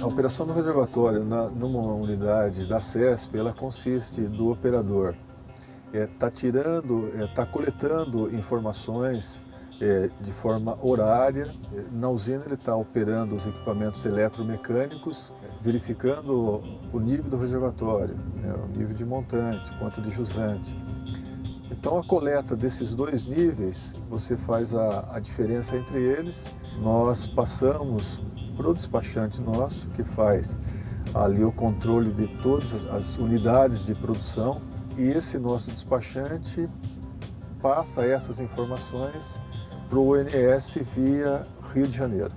A operação do reservatório na, numa unidade da CESP, ela consiste do operador está é, tá tirando, está é, tá coletando informações é, de forma horária. Na usina ele está operando os equipamentos eletromecânicos, verificando o nível do reservatório, né, o nível de montante, quanto de jusante. Então a coleta desses dois níveis, você faz a, a diferença entre eles. Nós passamos para o despachante nosso, que faz ali o controle de todas as unidades de produção, e esse nosso despachante passa essas informações para o ONS via Rio de Janeiro.